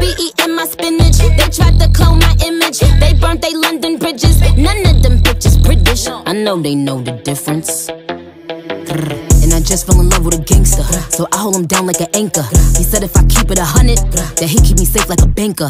be eating my spinach. They tried to clone my image. They burnt they London bridges. None of them bitches British. I know they know the difference. And I just fell in love with a gangster. So I hold him down like an anchor. He said if I keep it a hundred, that he keep me safe like a banker.